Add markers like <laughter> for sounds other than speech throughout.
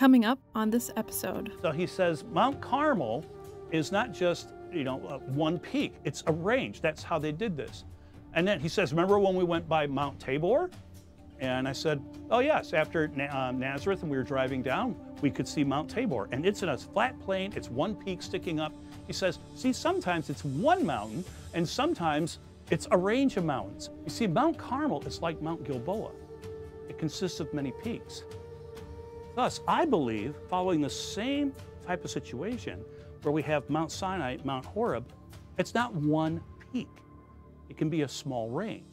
Coming up on this episode. So he says Mount Carmel is not just, you know, one peak, it's a range. That's how they did this. And then he says, Remember when we went by Mount Tabor? And I said, Oh, yes. After uh, Nazareth and we were driving down, we could see Mount Tabor. And it's in a flat plain, it's one peak sticking up. He says, See, sometimes it's one mountain, and sometimes it's a range of mountains. You see, Mount Carmel is like Mount Gilboa, it consists of many peaks. Thus, I believe, following the same type of situation where we have Mount Sinai, Mount Horeb, it's not one peak. It can be a small range.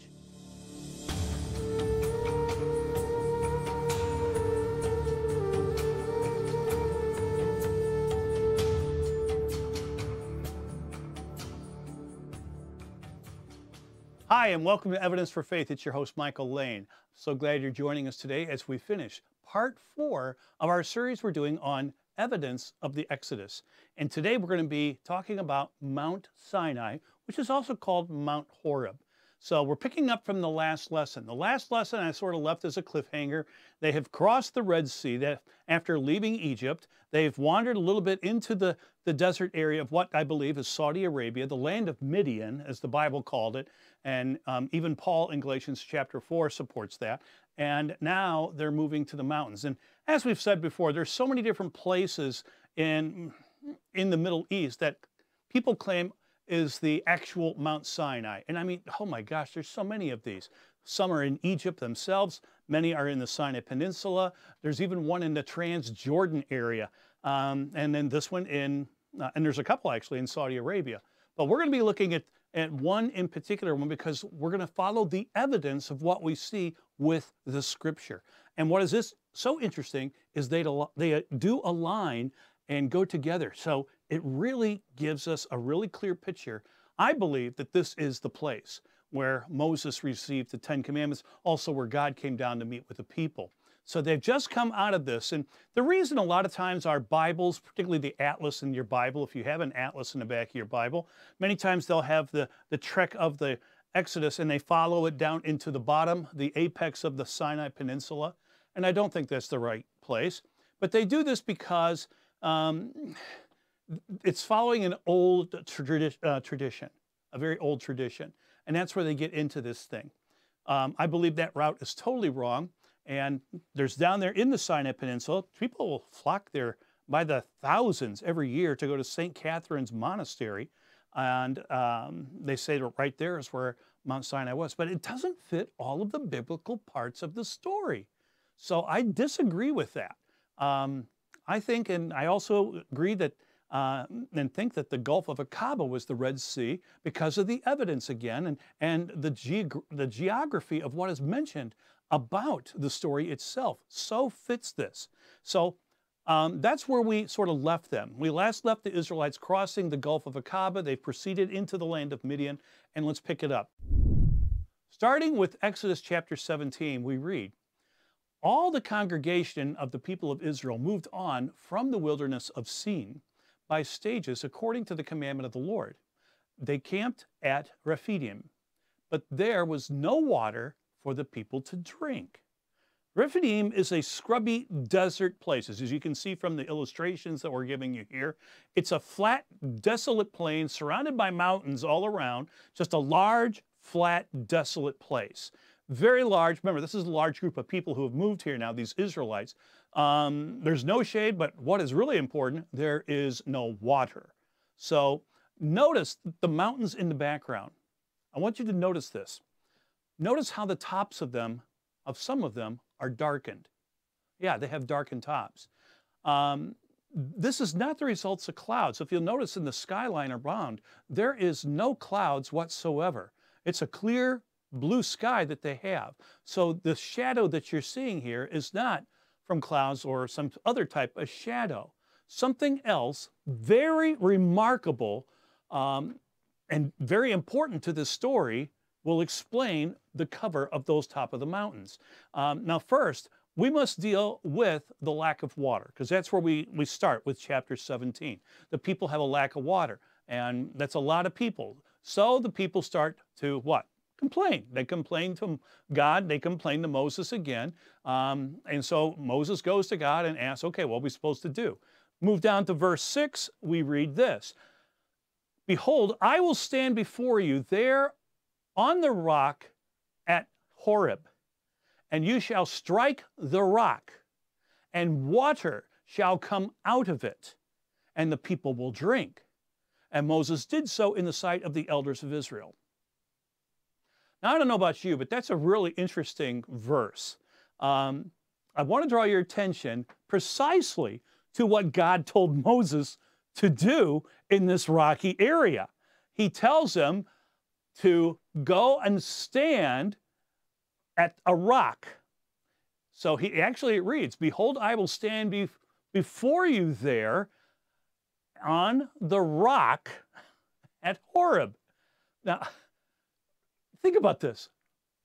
Hi, and welcome to Evidence for Faith. It's your host, Michael Lane. So glad you're joining us today as we finish part four of our series we're doing on evidence of the Exodus. And today we're going to be talking about Mount Sinai, which is also called Mount Horeb. So we're picking up from the last lesson. The last lesson I sort of left as a cliffhanger. They have crossed the Red Sea that after leaving Egypt. They've wandered a little bit into the, the desert area of what I believe is Saudi Arabia, the land of Midian, as the Bible called it. And um, even Paul in Galatians chapter 4 supports that. And now they're moving to the mountains. And as we've said before, there's so many different places in, in the Middle East that people claim is the actual Mount Sinai. And I mean, oh my gosh, there's so many of these. Some are in Egypt themselves, many are in the Sinai Peninsula. There's even one in the Transjordan area. Um, and then this one in, uh, and there's a couple actually in Saudi Arabia. But we're going to be looking at, at one in particular one because we're going to follow the evidence of what we see with the scripture. And what is this so interesting is they, they do align and go together. So it really gives us a really clear picture. I believe that this is the place where Moses received the Ten Commandments, also where God came down to meet with the people. So they've just come out of this. And the reason a lot of times our Bibles, particularly the atlas in your Bible, if you have an atlas in the back of your Bible, many times they'll have the, the trek of the Exodus and they follow it down into the bottom, the apex of the Sinai Peninsula. And I don't think that's the right place. But they do this because um, it's following an old tradi uh, tradition, a very old tradition. And that's where they get into this thing. Um, I believe that route is totally wrong. And there's down there in the Sinai Peninsula, people will flock there by the thousands every year to go to St. Catherine's Monastery. And um, they say that right there is where Mount Sinai was. But it doesn't fit all of the biblical parts of the story. So I disagree with that. Um, I think, and I also agree that uh, and think that the Gulf of Aqaba was the Red Sea because of the evidence again and, and the, geog the geography of what is mentioned about the story itself. So fits this. So um, that's where we sort of left them. We last left the Israelites crossing the Gulf of Aqaba. They've proceeded into the land of Midian, and let's pick it up. Starting with Exodus chapter 17, we read, All the congregation of the people of Israel moved on from the wilderness of Sin by stages according to the commandment of the Lord. They camped at Rephidim, but there was no water for the people to drink. Rephidim is a scrubby desert place, as you can see from the illustrations that we're giving you here. It's a flat, desolate plain surrounded by mountains all around, just a large, flat, desolate place. Very large. Remember, this is a large group of people who have moved here now, these Israelites. Um, there's no shade, but what is really important, there is no water. So notice the mountains in the background. I want you to notice this. Notice how the tops of them, of some of them, are darkened. Yeah, they have darkened tops. Um, this is not the results of clouds. If you'll notice in the skyline around, there is no clouds whatsoever. It's a clear blue sky that they have. So the shadow that you're seeing here is not from clouds or some other type of shadow. Something else very remarkable um, and very important to this story will explain the cover of those top of the mountains. Um, now, first, we must deal with the lack of water because that's where we, we start with chapter 17. The people have a lack of water, and that's a lot of people. So the people start to what? Complain. They complain to God, they complain to Moses again. Um, and so Moses goes to God and asks, okay, what are we supposed to do? Move down to verse 6, we read this Behold, I will stand before you there on the rock at Horeb, and you shall strike the rock, and water shall come out of it, and the people will drink. And Moses did so in the sight of the elders of Israel. Now, I don't know about you, but that's a really interesting verse. Um, I want to draw your attention precisely to what God told Moses to do in this rocky area. He tells him to go and stand at a rock. So he actually it reads, Behold, I will stand be- before you there on the rock at Horeb. Now, think about this.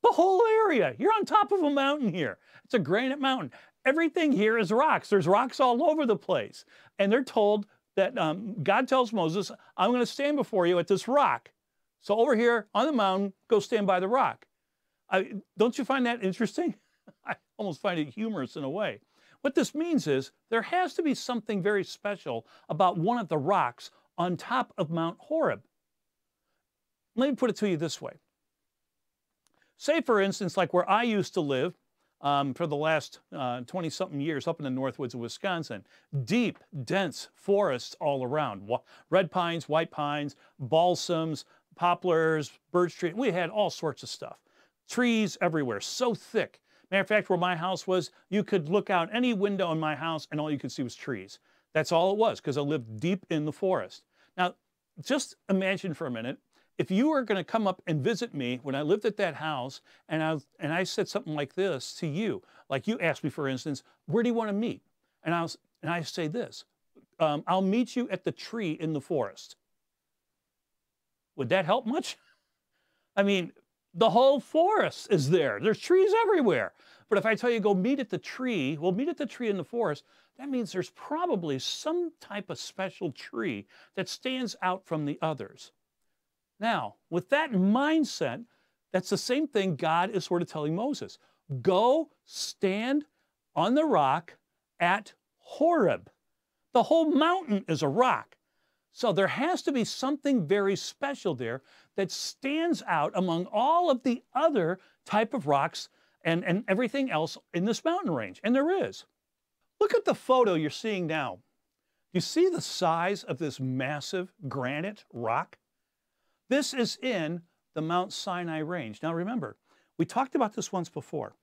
The whole area, you're on top of a mountain here. It's a granite mountain. Everything here is rocks. There's rocks all over the place. And they're told that um, God tells Moses, I'm going to stand before you at this rock. So over here on the mountain, go stand by the rock. I, don't you find that interesting? <laughs> I almost find it humorous in a way. What this means is there has to be something very special about one of the rocks on top of Mount Horeb. Let me put it to you this way. Say, for instance, like where I used to live, um, for the last 20 uh, something years up in the Northwoods of Wisconsin. Deep, dense forests all around. Red pines, white pines, balsams, poplars, birch trees. We had all sorts of stuff. Trees everywhere, so thick. Matter of fact, where my house was, you could look out any window in my house and all you could see was trees. That's all it was because I lived deep in the forest. Now, just imagine for a minute if you were going to come up and visit me when I lived at that house and I, and I said something like this to you, like you asked me, for instance, where do you want to meet? And I, was, and I say this, um, I'll meet you at the tree in the forest. Would that help much? <laughs> I mean, the whole forest is there. There's trees everywhere. But if I tell you go meet at the tree, well, meet at the tree in the forest, that means there's probably some type of special tree that stands out from the others. Now, with that mindset, that's the same thing God is sort of telling Moses. Go stand on the rock at Horeb. The whole mountain is a rock. So there has to be something very special there that stands out among all of the other type of rocks and, and everything else in this mountain range. And there is. Look at the photo you're seeing now. You see the size of this massive granite rock? This is in the Mount Sinai range. Now remember, we talked about this once before.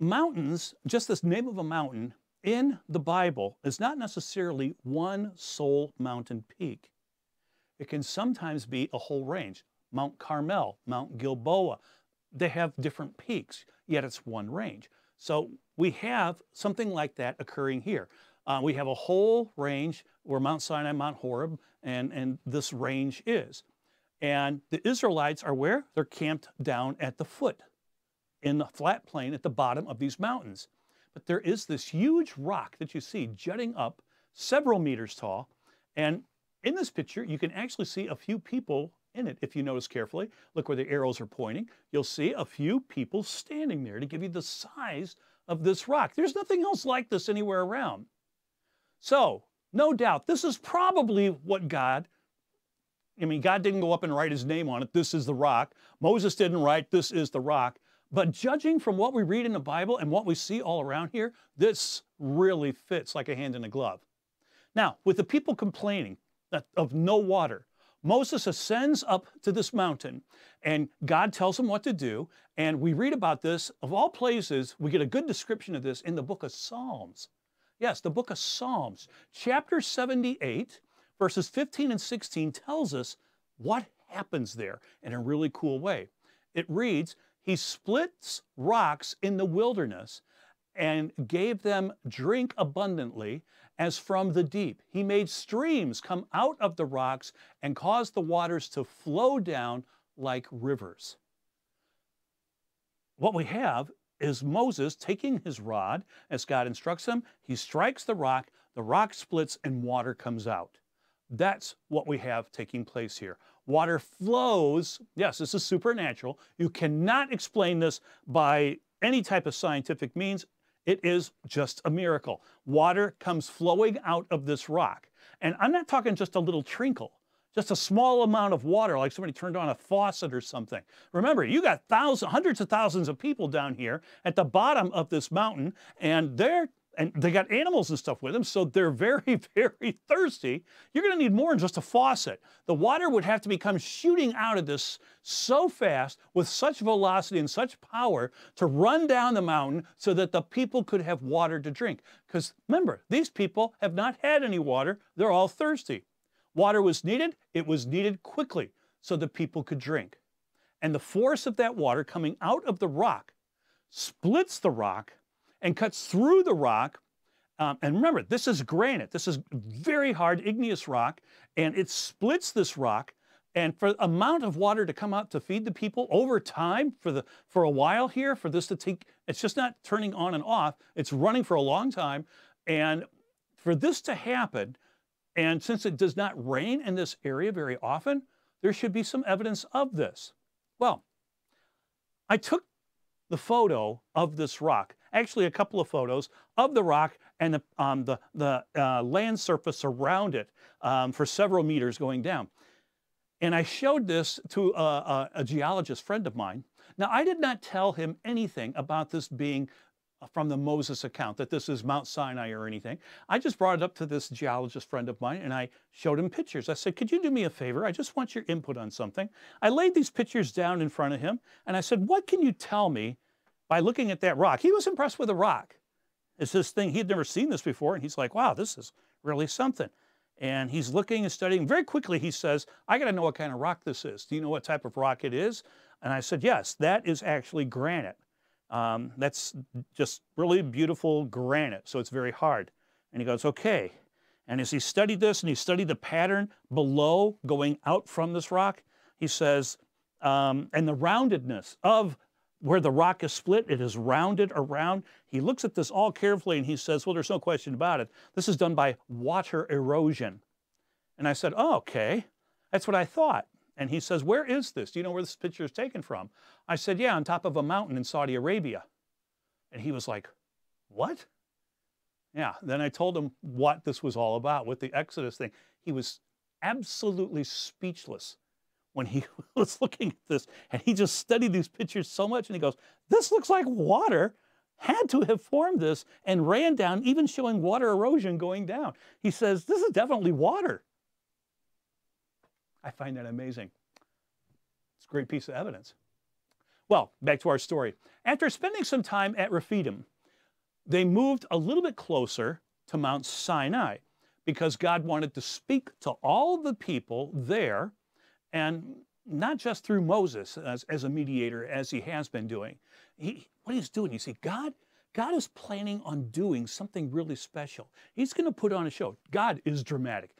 Mountains, just this name of a mountain in the Bible, is not necessarily one sole mountain peak. It can sometimes be a whole range. Mount Carmel, Mount Gilboa, they have different peaks, yet it's one range. So we have something like that occurring here. Uh, we have a whole range where Mount Sinai, Mount Horeb, and, and this range is. And the Israelites are where? They're camped down at the foot in the flat plain at the bottom of these mountains. But there is this huge rock that you see jutting up several meters tall. And in this picture, you can actually see a few people in it. If you notice carefully, look where the arrows are pointing. You'll see a few people standing there to give you the size of this rock. There's nothing else like this anywhere around. So no doubt, this is probably what God, I mean, God didn't go up and write his name on it, this is the rock. Moses didn't write, this is the rock. But judging from what we read in the Bible and what we see all around here, this really fits like a hand in a glove. Now, with the people complaining of no water, Moses ascends up to this mountain and God tells him what to do. And we read about this, of all places, we get a good description of this in the book of Psalms. Yes, the book of Psalms, chapter 78, verses 15 and 16 tells us what happens there in a really cool way. It reads, He splits rocks in the wilderness and gave them drink abundantly as from the deep. He made streams come out of the rocks and caused the waters to flow down like rivers. What we have is Moses taking his rod, as God instructs him. He strikes the rock, the rock splits, and water comes out. That's what we have taking place here. Water flows. Yes, this is supernatural. You cannot explain this by any type of scientific means. It is just a miracle. Water comes flowing out of this rock. And I'm not talking just a little trinkle just a small amount of water, like somebody turned on a faucet or something. Remember, you got thousands, hundreds of thousands of people down here at the bottom of this mountain, and they're and they got animals and stuff with them, so they're very, <laughs> very thirsty. You're going to need more than just a faucet. The water would have to become shooting out of this so fast with such velocity and such power to run down the mountain so that the people could have water to drink. Because remember, these people have not had any water, they're all thirsty. Water was needed, it was needed quickly so the people could drink. And the force of that water coming out of the rock splits the rock and cuts through the rock. Um, and remember, this is granite. This is very hard igneous rock, and it splits this rock. And for the amount of water to come out to feed the people over time, for the for a while here, for this to take, it's just not turning on and off. It's running for a long time, and for this to happen, and since it does not rain in this area very often, there should be some evidence of this. Well, I took the photo of this rock, actually a couple of photos of the rock and the, um, the, the uh, land surface around it um, for several meters going down. And I showed this to a, a, a geologist friend of mine. Now, I did not tell him anything about this being Uh, from the Moses account that this is Mount Sinai or anything. I just brought it up to this geologist friend of mine and I showed him pictures. I said, Could you do me a favor? I just want your input on something. I laid these pictures down in front of him and I said, What can you tell me by looking at that rock? He was impressed with the rock. It's this thing, he'd never seen this before, and he's like, Wow, this is really something. And he's looking and studying. Very quickly, he says, I got to know what kind of rock this is. Do you know what type of rock it is? And I said, Yes, that is actually granite. Um, that's just really beautiful granite, so it's very hard. And he goes, okay. And as he studied this and he studied the pattern below going out from this rock, he says, um, and the roundedness of where the rock is split, it is rounded around. He looks at this all carefully and he says, well, there's no question about it. This is done by water erosion. And I said, oh, okay. That's what I thought. And he says, Where is this? Do you know where this picture is taken from? I said, Yeah, on top of a mountain in Saudi Arabia. And he was like, What? Yeah. Then I told him what this was all about with the Exodus thing. He was absolutely speechless when he <laughs> was looking at this. And he just studied these pictures so much. And he goes, This looks like water had to have formed this and ran down, even showing water erosion going down. He says, This is definitely water. I find that amazing. It's a great piece of evidence. Well, back to our story. After spending some time at Rephidim, they moved a little bit closer to Mount Sinai because God wanted to speak to all the people there and not just through Moses as, as a mediator as he has been doing. He, what he's doing, you see, God, God is planning on doing something really special. He's going to put on a show. God is dramatic.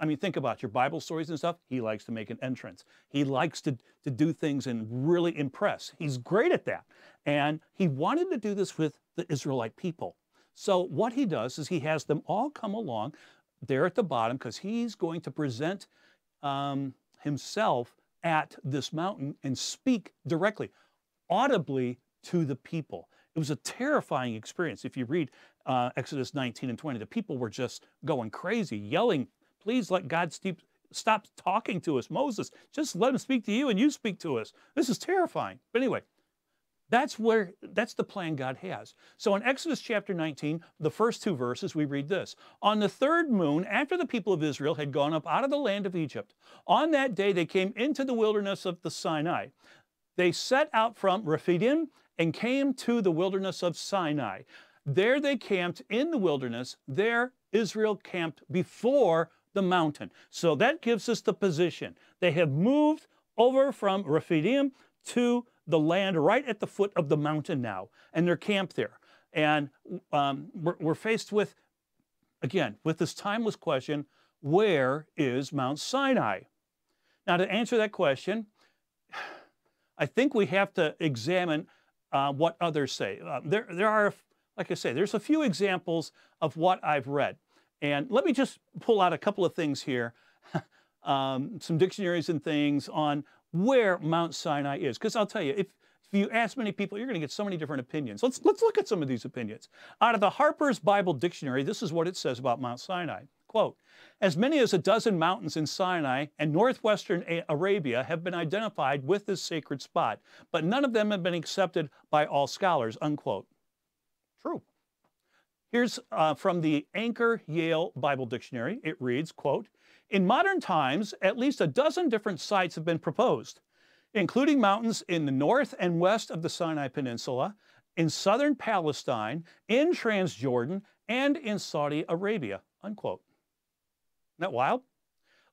I mean, think about your Bible stories and stuff. He likes to make an entrance. He likes to, to do things and really impress. He's great at that. And he wanted to do this with the Israelite people. So what he does is he has them all come along there at the bottom because he's going to present um, himself at this mountain and speak directly, audibly to the people. It was a terrifying experience. If you read uh, Exodus 19 and 20, the people were just going crazy, yelling Please let God stop talking to us. Moses, just let him speak to you and you speak to us. This is terrifying. But anyway, that's where that's the plan God has. So in Exodus chapter 19, the first two verses, we read this. On the third moon, after the people of Israel had gone up out of the land of Egypt, on that day they came into the wilderness of the Sinai. They set out from Rephidim and came to the wilderness of Sinai. There they camped in the wilderness. There Israel camped before the mountain. So that gives us the position. They have moved over from Rephidim to the land right at the foot of the mountain now, and they're camped there. And um, we're, we're faced with, again, with this timeless question where is Mount Sinai? Now, to answer that question, <sighs> I think we have to examine uh, what others say. Uh, there, there are, like I say, there's a few examples of what I've read. And let me just pull out a couple of things here. <laughs> um, some dictionaries and things on where Mount Sinai is. Because I'll tell you, if, if you ask many people, you're going to get so many different opinions. Let's, let's look at some of these opinions. Out of the Harper's Bible Dictionary, this is what it says about Mount Sinai. Quote, as many as a dozen mountains in Sinai and northwestern Arabia have been identified with this sacred spot, but none of them have been accepted by all scholars, unquote. True. Here's uh, from the Anchor Yale Bible Dictionary. It reads, quote, in modern times, at least a dozen different sites have been proposed, including mountains in the north and west of the Sinai Peninsula, in southern Palestine, in Transjordan, and in Saudi Arabia, unquote. Isn't that wild?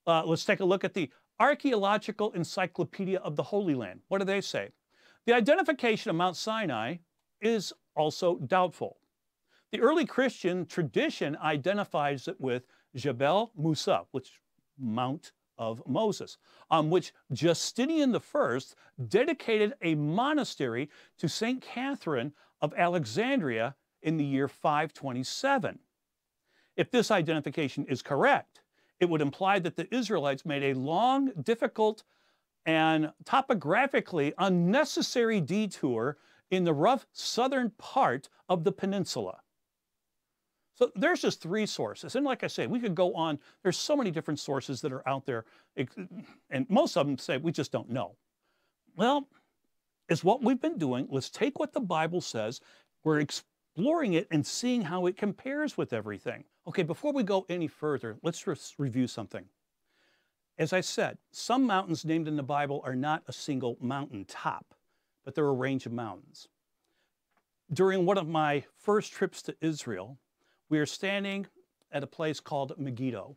Uh, let's take a look at the Archaeological Encyclopedia of the Holy Land. What do they say? The identification of Mount Sinai is also doubtful. The early Christian tradition identifies it with Jebel Musa, which Mount of Moses, on which Justinian I dedicated a monastery to St. Catherine of Alexandria in the year 527. If this identification is correct, it would imply that the Israelites made a long, difficult, and topographically unnecessary detour in the rough southern part of the peninsula. So there's just three sources. And like I say, we could go on. There's so many different sources that are out there. And most of them say we just don't know. Well, it's what we've been doing. Let's take what the Bible says. We're exploring it and seeing how it compares with everything. Okay, before we go any further, let's review something. As I said, some mountains named in the Bible are not a single mountain top, but they're a range of mountains. During one of my first trips to Israel, we are standing at a place called Megiddo.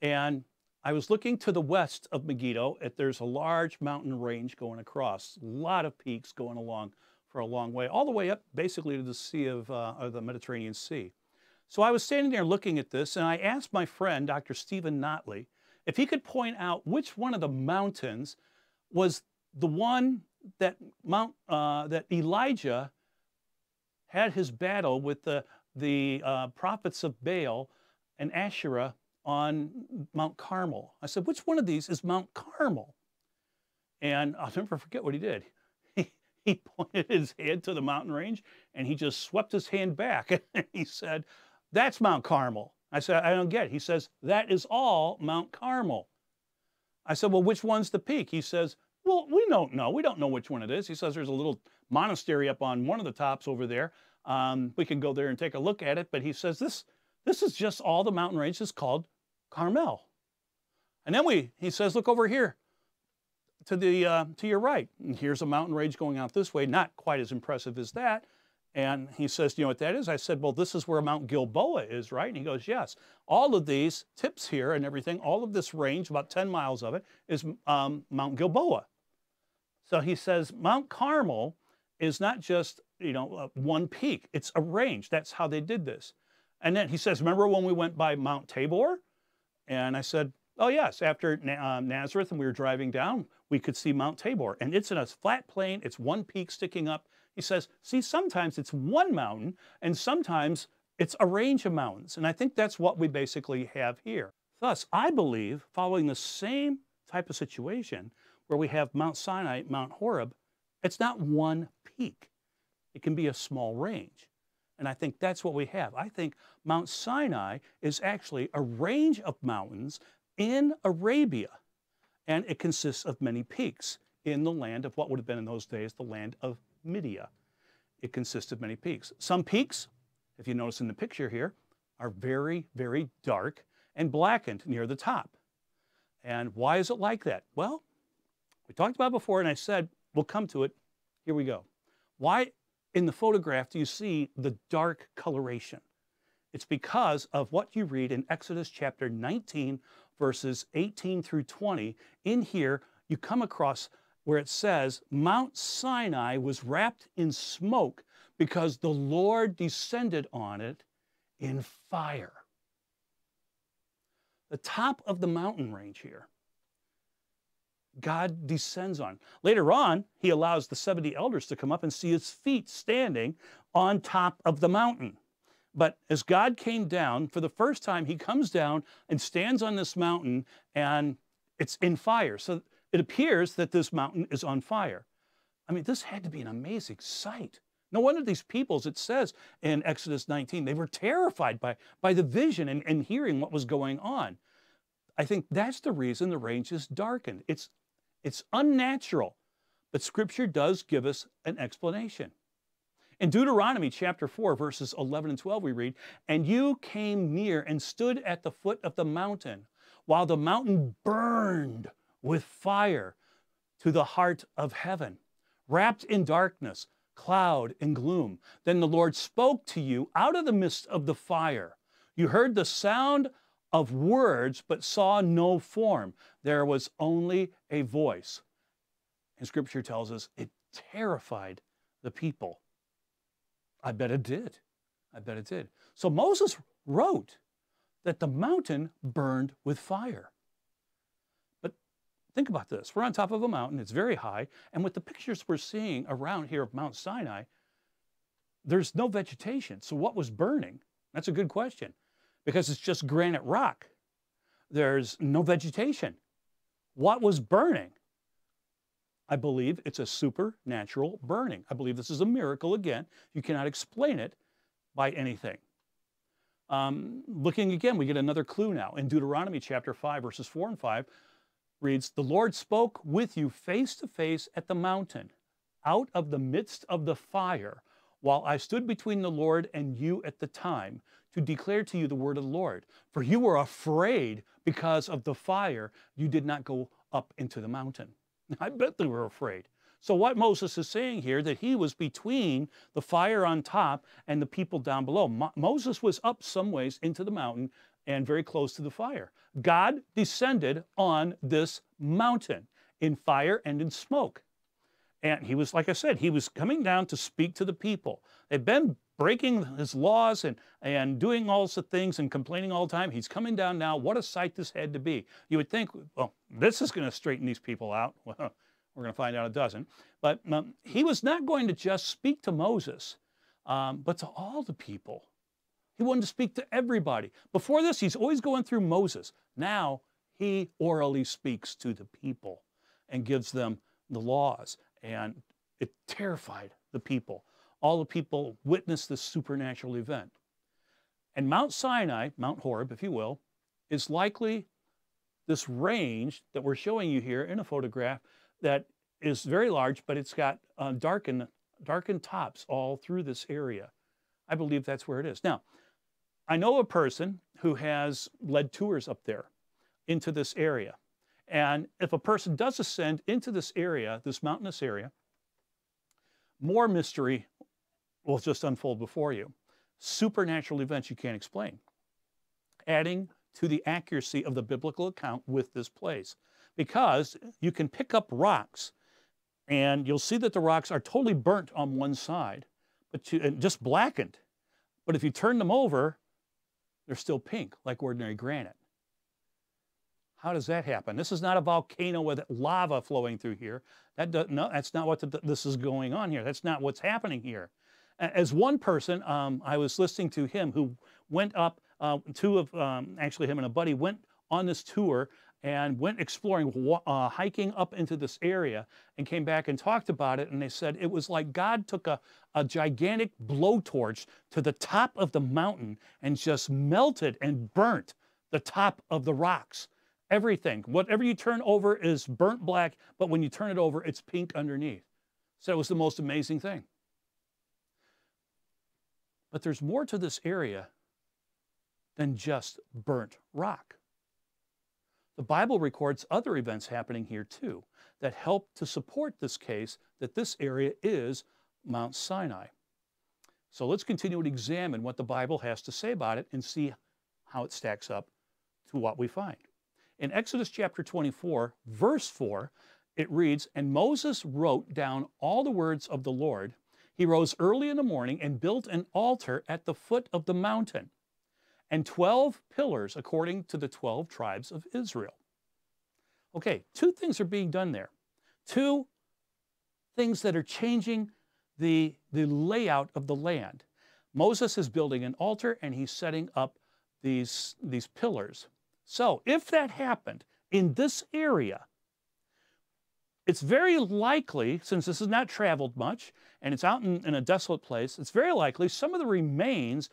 And I was looking to the west of Megiddo. At, there's a large mountain range going across, a lot of peaks going along for a long way, all the way up basically to the Sea of uh, the Mediterranean Sea. So I was standing there looking at this, and I asked my friend, Dr. Steven Notley, if he could point out which one of the mountains was the one that Mount uh, that Elijah had his battle with the the uh, prophets of Baal and Asherah on Mount Carmel. I said, which one of these is Mount Carmel? And I'll never forget what he did. <laughs> He, he pointed his head to the mountain range and he just swept his hand back. <laughs> And he said, that's Mount Carmel. I said, I don't get it. He says, that is all Mount Carmel. I said, well, which one's the peak? He says, well, we don't know. We don't know which one it is. He says there's a little monastery up on one of the tops over there. Um, we can go there and take a look at it, but he says this, this is just all the mountain range is called Carmel. And then we, he says, look over here to the uh, to your right. And here's a mountain range going out this way, not quite as impressive as that. And he says, you know what that is? I said, Well, this is where Mount Gilboa is, right? And he goes, Yes. All of these tips here and everything, all of this range, about 10 miles of it, is um, Mount Gilboa. So he says, Mount Carmel is not just you know, uh, one peak. It's a range. That's how they did this. And then he says, remember when we went by Mount Tabor? And I said, oh yes, after uh, Nazareth and we were driving down, we could see Mount Tabor. And it's in a flat plain. It's one peak sticking up. He says, see, sometimes it's one mountain and sometimes it's a range of mountains. And I think that's what we basically have here. Thus, I believe, following the same type of situation where we have Mount Sinai, Mount Horeb, it's not one peak. It can be a small range. And I think that's what we have. I think Mount Sinai is actually a range of mountains in Arabia, and it consists of many peaks in the land of what would have been in those days the land of Media. It consists of many peaks. Some peaks, if you notice in the picture here, are very, very dark and blackened near the top. And why is it like that? Well, we talked about before, and I said we'll come to it. Here we go. Why in the photograph do you see the dark coloration? It's because of what you read in Exodus chapter 19, verses 18 through 20. In here, you come across where it says, Mount Sinai was wrapped in smoke because the Lord descended on it in fire. The top of the mountain range here God descends on. Later on, he allows the 70 elders to come up and see his feet standing on top of the mountain. But as God came down, for the first time, he comes down and stands on this mountain, and it's in fire. So it appears that this mountain is on fire. I mean, this had to be an amazing sight. No wonder these peoples, it says in Exodus 19, they were terrified by, by the vision and, and hearing what was going on. I think that's the reason the range is darkened. It's, it's unnatural, but Scripture does give us an explanation. In Deuteronomy chapter 4, verses 11 and 12, we read, And you came near and stood at the foot of the mountain, while the mountain burned with fire to the heart of heaven, wrapped in darkness, cloud, and gloom. Then the Lord spoke to you out of the midst of the fire. You heard the sound of words, but saw no form. There was only a voice. And scripture tells us it terrified the people. I bet it did. I bet it did. So Moses wrote that the mountain burned with fire. But think about this. We're on top of a mountain, it's very high, and with the pictures we're seeing around here of Mount Sinai, there's no vegetation. So what was burning? That's a good question because it's just granite rock. There's no vegetation. What was burning? I believe it's a supernatural burning. I believe this is a miracle again. You cannot explain it by anything. Um, looking again, we get another clue now. In Deuteronomy chapter 5, verses 4 and 5, reads, The Lord spoke with you face to face at the mountain, out of the midst of the fire, while I stood between the Lord and you at the time, to declare to you the word of the Lord. For you were afraid because of the fire, you did not go up into the mountain. <laughs> I bet they were afraid. So what Moses is saying here, that he was between the fire on top and the people down below. Mo Moses was up some ways into the mountain and very close to the fire. God descended on this mountain in fire and in smoke. And he was, like I said, he was coming down to speak to the people. They've been breaking his laws and, and doing all sorts of things and complaining all the time. He's coming down now. What a sight this had to be. You would think, well, this is going to straighten these people out. <laughs> Well, we're going to find out it doesn't. But um, he was not going to just speak to Moses, um, but to all the people. He wanted to speak to everybody. Before this, he's always going through Moses. Now, he orally speaks to the people and gives them the laws. And it terrified the people all the people witnessed this supernatural event. And Mount Sinai, Mount Horeb, if you will, is likely this range that we're showing you here in a photograph that is very large, but it's got uh, darkened, darkened tops all through this area. I believe that's where it is. Now, I know a person who has led tours up there into this area. And if a person does ascend into this area, this mountainous area, more mystery will just unfold before you. Supernatural events you can't explain, adding to the accuracy of the biblical account with this place. Because you can pick up rocks and you'll see that the rocks are totally burnt on one side, but you, just blackened. But if you turn them over, they're still pink, like ordinary granite. How does that happen? This is not a volcano with lava flowing through here. That does, no, that's not what the, this is going on here. That's not what's happening here. As one person, um, I was listening to him who went up, uh, two of, um, actually him and a buddy went on this tour and went exploring, uh, hiking up into this area and came back and talked about it. And they said it was like God took a, a gigantic blowtorch to the top of the mountain and just melted and burnt the top of the rocks. Everything, whatever you turn over is burnt black, but when you turn it over, it's pink underneath. So it was the most amazing thing. But there's more to this area than just burnt rock. The Bible records other events happening here too that help to support this case that this area is Mount Sinai. So let's continue to examine what the Bible has to say about it and see how it stacks up to what we find. In Exodus chapter 24, verse 4, it reads, And Moses wrote down all the words of the Lord he rose early in the morning and built an altar at the foot of the mountain and 12 pillars according to the 12 tribes of Israel. Okay, two things are being done there. Two things that are changing the, the layout of the land. Moses is building an altar and he's setting up these, these pillars. So if that happened, in this area. It's very likely, since this is not traveled much and it's out in, in a desolate place, it's very likely some of the remains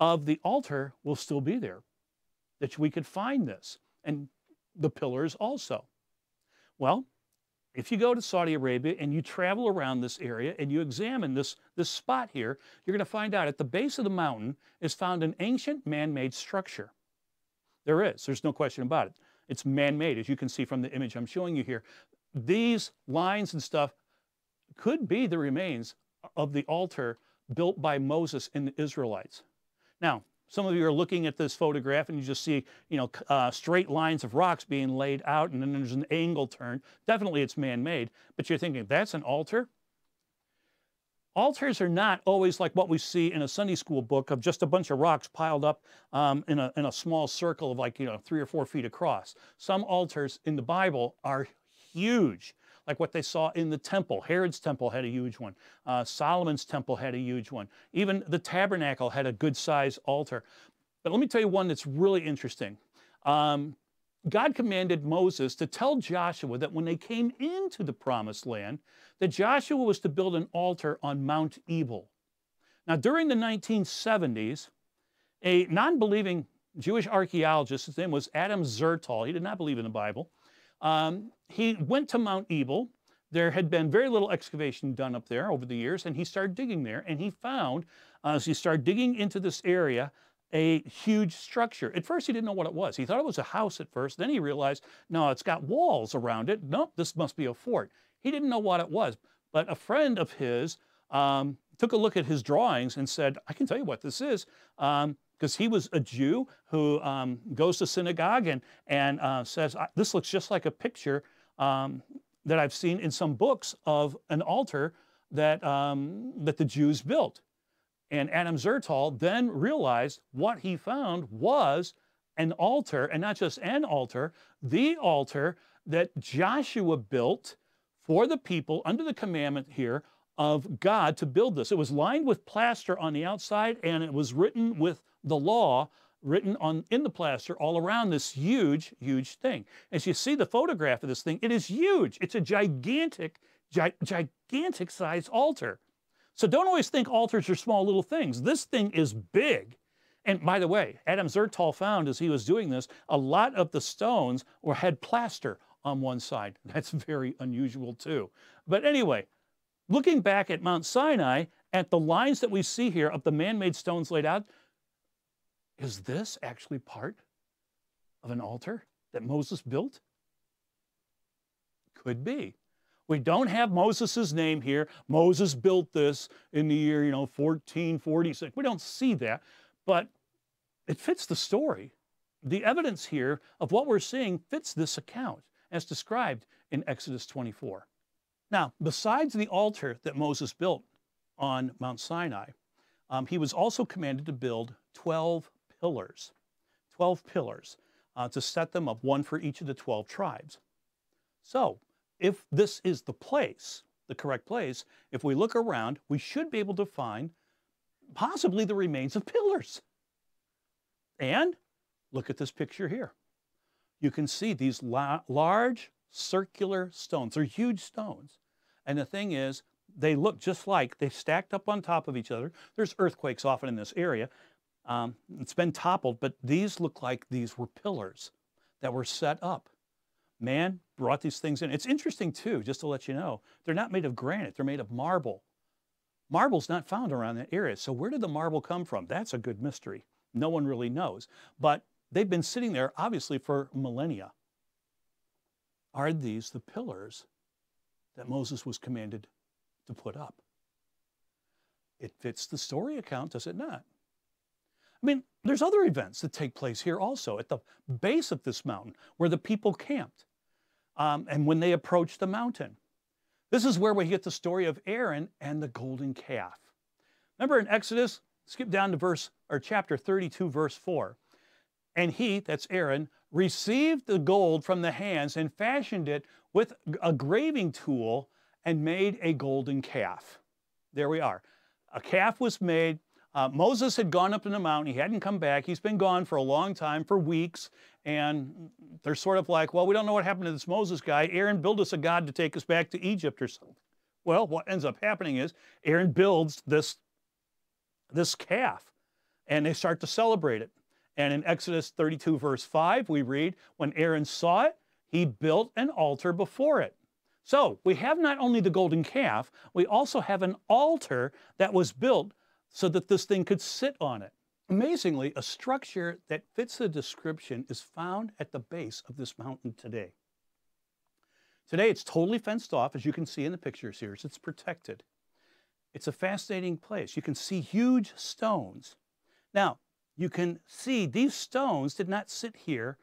of the altar will still be there, that we could find this, and the pillars also. Well, if you go to Saudi Arabia and you travel around this area and you examine this, this spot here, you're going to find out at the base of the mountain is found an ancient man-made structure. There is, there's no question about it. It's man-made, as you can see from the image I'm showing you here. These lines and stuff could be the remains of the altar built by Moses and the Israelites. Now, some of you are looking at this photograph and you just see, you know, uh, straight lines of rocks being laid out and then there's an angle turn. Definitely it's man-made, but you're thinking, that's an altar? Altars are not always like what we see in a Sunday school book of just a bunch of rocks piled up um, in, a, in a small circle of like, you know, three or four feet across. Some altars in the Bible are huge like what they saw in the temple. Herod's temple had a huge one. Uh, Solomon's temple had a huge one. Even the tabernacle had a good sized altar. But let me tell you one that's really interesting. Um, God commanded Moses to tell Joshua that when they came into the promised land, that Joshua was to build an altar on Mount Ebal. Now, during the 1970s, a non believing Jewish archaeologist, his name was Adam Zertal, he did not believe in the Bible, um, he went to Mount Ebal. There had been very little excavation done up there over the years, and he started digging there, and he found, uh, as he started digging into this area, a huge structure. At first, he didn't know what it was. He thought it was a house at first. Then he realized, no, it's got walls around it. Nope, this must be a fort. He didn't know what it was. But a friend of his um, took a look at his drawings and said, I can tell you what this is. Um, because he was a Jew who um, goes to synagogue and, and uh, says, This looks just like a picture um, that I've seen in some books of an altar that, um, that the Jews built. And Adam Zertal then realized what he found was an altar, and not just an altar, the altar that Joshua built for the people under the commandment here of God to build this. It was lined with plaster on the outside and it was written with the law written on in the plaster all around this huge, huge thing. As you see the photograph of this thing, it is huge. It's a gigantic, gi gigantic size altar. So don't always think altars are small little things. This thing is big. And by the way, Adam Zertal found as he was doing this, a lot of the stones were had plaster on one side. <laughs> That's very unusual too. But anyway, looking back at Mount Sinai, at the lines that we see here of the man-made stones laid out, is this actually part of an altar that Moses built? Could be. We don't have Moses' name here. Moses built this in the year, you know, 1446. We don't see that, but it fits the story. The evidence here of what we're seeing fits this account as described in Exodus 24. Now, besides the altar that Moses built on Mount Sinai, um, he was also commanded to build 12 pillars, 12 pillars, uh, to set them up, one for each of the 12 tribes. So, if this is the place, the correct place, if we look around, we should be able to find possibly the remains of pillars. And look at this picture here. You can see these la large circular stones. They're huge stones. And the thing is, they look just like they stacked up on top of each other. There's earthquakes often in this area. Um, it's been toppled, but these look like these were pillars that were set up. Man brought these things in. It's interesting too, just to let you know, they're not made of granite, they're made of marble. Marble's not found around that area. So where did the marble come from? That's a good mystery. No one really knows. But they've been sitting there obviously for millennia. Are these the pillars that Moses was commanded to put up? It fits the story account, does it not? I mean, there's other events that take place here also at the base of this mountain where the people camped um, and when they approached the mountain. This is where we get the story of Aaron and the golden calf. Remember in Exodus, skip down to verse or chapter 32, verse 4. And he, that's Aaron, received the gold from the hands and fashioned it with a graving tool and made a golden calf. There we are. A calf was made Uh, Moses had gone up in the mountain. He hadn't come back. He's been gone for a long time, for weeks. And they're sort of like, well, we don't know what happened to this Moses guy. Aaron, build us a god to take us back to Egypt or something. Well, what ends up happening is Aaron builds this, this calf and they start to celebrate it. And in Exodus 32, verse 5, we read, When Aaron saw it, he built an altar before it. So we have not only the golden calf, we also have an altar that was built so that this thing could sit on it. Amazingly, a structure that fits the description is found at the base of this mountain today. Today it's totally fenced off, as you can see in the pictures here. It's protected. It's a fascinating place. You can see huge stones. Now, you can see these stones did not sit here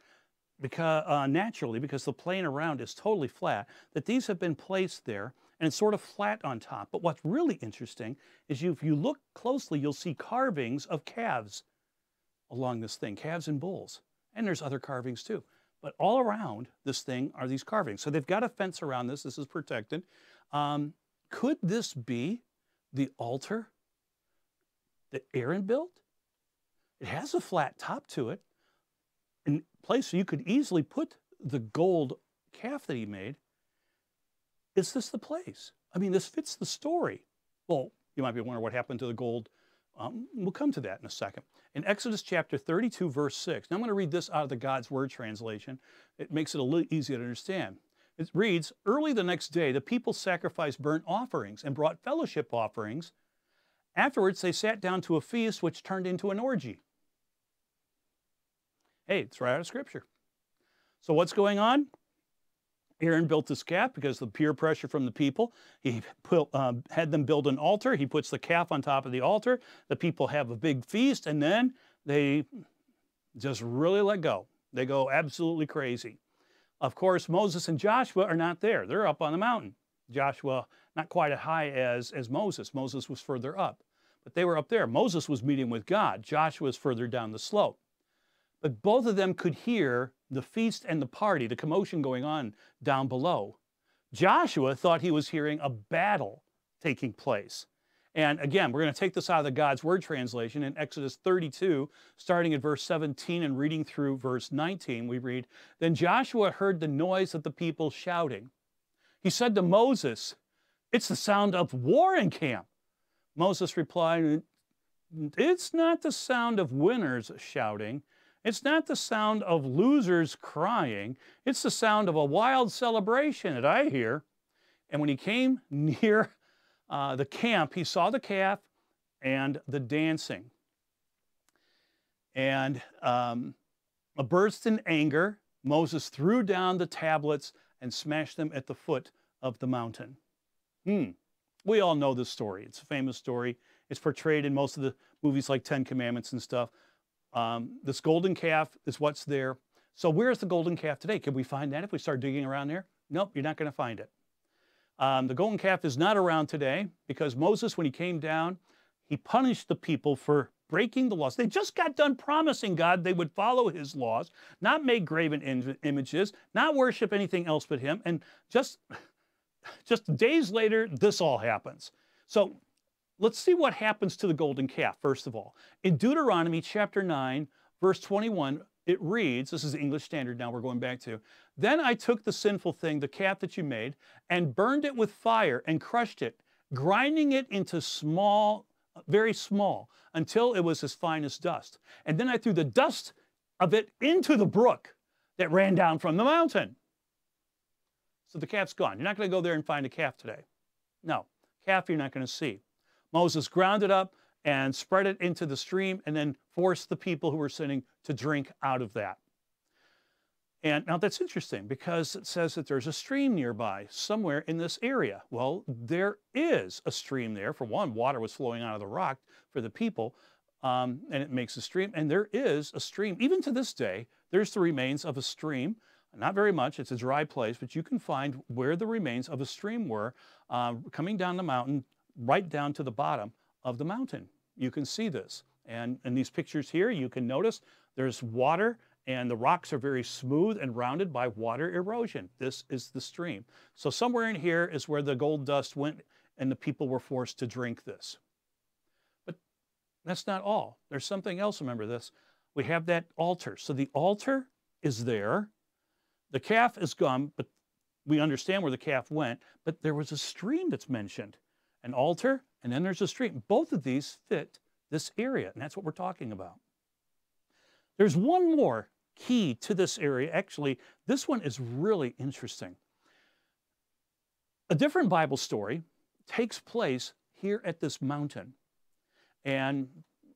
because, uh, naturally because the plain around is totally flat, that these have been placed there and it's sort of flat on top. But what's really interesting is you, if you look closely, you'll see carvings of calves along this thing, calves and bulls. And there's other carvings too. But all around this thing are these carvings. So they've got a fence around this. This is protected. Um, could this be the altar that Aaron built? It has a flat top to it. In place so you could easily put the gold calf that he made. Is this the place? I mean, this fits the story. Well, you might be wondering what happened to the gold. Um, we'll come to that in a second. In Exodus chapter 32, verse 6, now I'm going to read this out of the God's Word translation. It makes it a little easier to understand. It reads Early the next day, the people sacrificed burnt offerings and brought fellowship offerings. Afterwards, they sat down to a feast which turned into an orgy. Hey, it's right out of Scripture. So, what's going on? Aaron built this calf because of the peer pressure from the people. He put, uh, had them build an altar. He puts the calf on top of the altar. The people have a big feast, and then they just really let go. They go absolutely crazy. Of course, Moses and Joshua are not there. They're up on the mountain. Joshua, not quite as high as, as Moses. Moses was further up, but they were up there. Moses was meeting with God. Joshua was further down the slope. But both of them could hear the feast and the party, the commotion going on down below. Joshua thought he was hearing a battle taking place. And again, we're going to take this out of the God's Word translation in Exodus 32, starting at verse 17 and reading through verse 19. We read Then Joshua heard the noise of the people shouting. He said to Moses, It's the sound of war in camp. Moses replied, It's not the sound of winners shouting. It's not the sound of losers crying, it's the sound of a wild celebration that I hear. And when he came <laughs> near uh, the camp, he saw the calf and the dancing. And um, a burst in anger, Moses threw down the tablets and smashed them at the foot of the mountain. Hmm. We all know this story. It's a famous story. It's portrayed in most of the movies like Ten Commandments and stuff. Um, this golden calf is what's there. So where's the golden calf today? Can we find that if we start digging around there? Nope, you're not going to find it. Um, the golden calf is not around today because Moses, when he came down, he punished the people for breaking the laws. They just got done promising God they would follow his laws, not make graven images, not worship anything else but him. And just, <laughs> just days later, this all happens. So Let's see what happens to the golden calf, first of all. In Deuteronomy chapter 9, verse 21, it reads, this is English Standard now we're going back to, Then I took the sinful thing, the calf that you made, and burned it with fire and crushed it, grinding it into small, very small, until it was as fine as dust. And then I threw the dust of it into the brook that ran down from the mountain. So the calf's gone. You're not going to go there and find a calf today. No, calf you're not going to see. Moses ground it up and spread it into the stream and then forced the people who were sinning to drink out of that. And now that's interesting because it says that there's a stream nearby somewhere in this area. Well, there is a stream there. For one, water was flowing out of the rock for the people, um, and it makes a stream. And there is a stream. Even to this day, there's the remains of a stream. Not very much, it's a dry place, but you can find where the remains of a stream were uh, coming down the mountain right down to the bottom of the mountain. You can see this. And in these pictures here, you can notice there's water and the rocks are very smooth and rounded by water erosion. This is the stream. So somewhere in here is where the gold dust went and the people were forced to drink this. But that's not all. There's something else. Remember this. We have that altar. So the altar is there. The calf is gone, but we understand where the calf went. But there was a stream that's mentioned an altar, and then there's a stream. Both of these fit this area, and that's what we're talking about. There's one more key to this area. Actually, this one is really interesting. A different Bible story takes place here at this mountain. And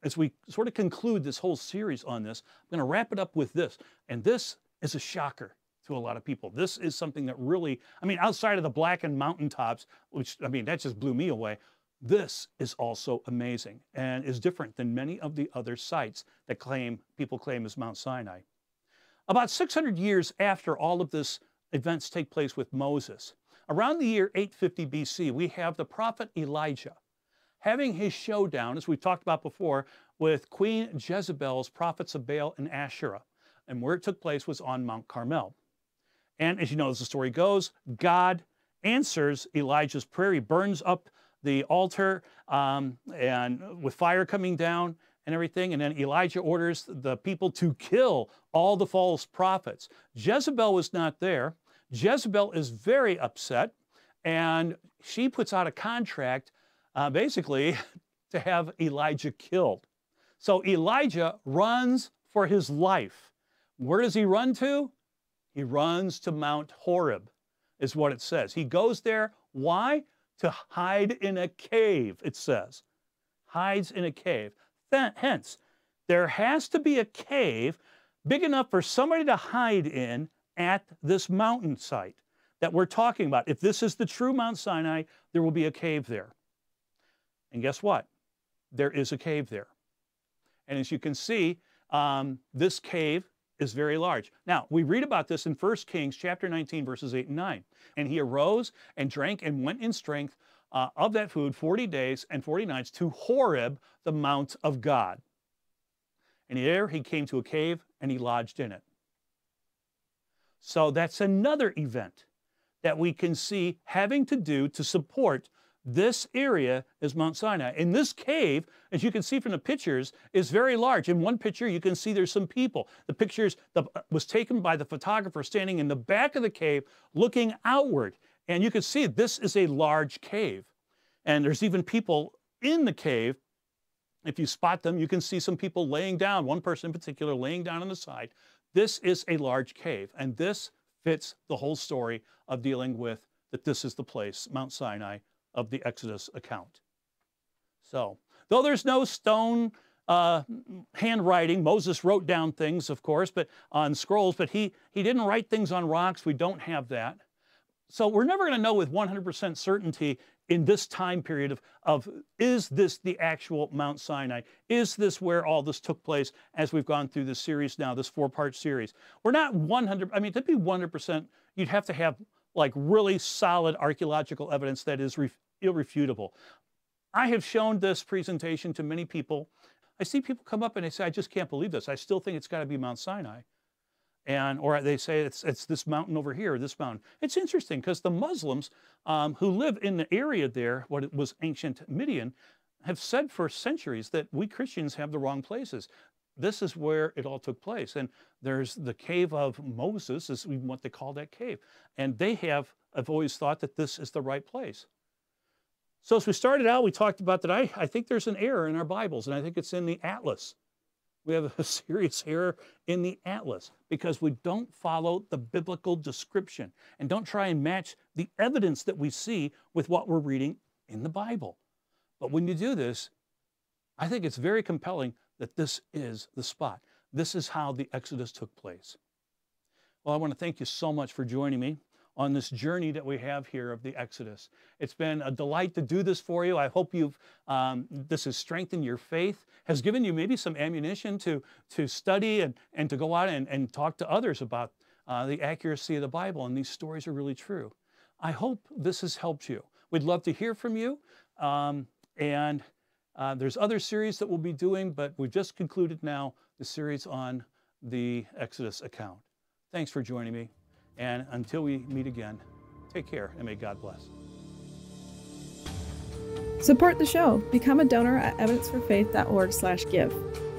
as we sort of conclude this whole series on this, I'm going to wrap it up with this. And this is a shocker to a lot of people. This is something that really, I mean, outside of the blackened mountaintops, which, I mean, that just blew me away. This is also amazing and is different than many of the other sites that claim people claim is Mount Sinai. About 600 years after all of this events take place with Moses, around the year 850 BC, we have the prophet Elijah having his showdown, as we've talked about before, with Queen Jezebel's prophets of Baal and Asherah. And where it took place was on Mount Carmel. And as you know, as the story goes, God answers Elijah's prayer. He burns up the altar um, and with fire coming down and everything. And then Elijah orders the people to kill all the false prophets. Jezebel was not there. Jezebel is very upset and she puts out a contract uh, basically <laughs> to have Elijah killed. So Elijah runs for his life. Where does he run to? He runs to Mount Horeb, is what it says. He goes there. Why? To hide in a cave, it says. Hides in a cave. hence, there has to be a cave big enough for somebody to hide in at this mountain site that we're talking about. If this is the true Mount Sinai, there will be a cave there. And guess what? There is a cave there. And as you can see, um, this cave is very large. Now, we read about this in 1 Kings chapter 19, verses 8 and 9. And he arose and drank and went in strength uh, of that food 40 days and 40 nights to Horeb, the mount of God. And there he came to a cave and he lodged in it. So that's another event that we can see having to do to support this area is Mount Sinai. And this cave, as you can see from the pictures, is very large. In one picture, you can see there's some people. The pictures the, was taken by the photographer standing in the back of the cave looking outward. And you can see this is a large cave. And there's even people in the cave. If you spot them, you can see some people laying down, one person in particular laying down on the side. This is a large cave. And this fits the whole story of dealing with that this is the place, Mount Sinai, of the Exodus account. So, though there's no stone uh, handwriting, Moses wrote down things, of course, but on scrolls, but he, he didn't write things on rocks. We don't have that. So we're never going to know with 100% certainty in this time period of, of is this the actual Mount Sinai? Is this where all this took place as we've gone through this series now, this four-part series? We're not 100, I mean, to be 100%, you'd have to have like really solid archaeological evidence that is irrefutable. I have shown this presentation to many people. I see people come up and they say, I just can't believe this. I still think it's got to be Mount Sinai. And, or they say it's, it's this mountain over here, this mountain. It's interesting because the Muslims um, who live in the area there, what was ancient Midian, have said for centuries that we Christians have the wrong places. This is where it all took place. And there's the cave of Moses, is what they call that cave. And they have, have always thought that this is the right place. So as we started out, we talked about that I, I think there's an error in our Bibles, and I think it's in the Atlas. We have a <laughs> serious error in the Atlas because we don't follow the biblical description and don't try and match the evidence that we see with what we're reading in the Bible. But when you do this, I think it's very compelling that this is the spot. This is how the Exodus took place. Well, I want to thank you so much for joining me on this journey that we have here of the Exodus. It's been a delight to do this for you. I hope you've um, this has strengthened your faith, has given you maybe some ammunition to to study and, and to go out and, and talk to others about uh, the accuracy of the Bible. And these stories are really true. I hope this has helped you. We'd love to hear from you. Um, and uh, there's other series that we'll be doing, but we've just concluded now the series on the Exodus account. Thanks for joining me. And until we meet again, take care and may God bless. Support the show. Become a donor at evidence4faith.org/give.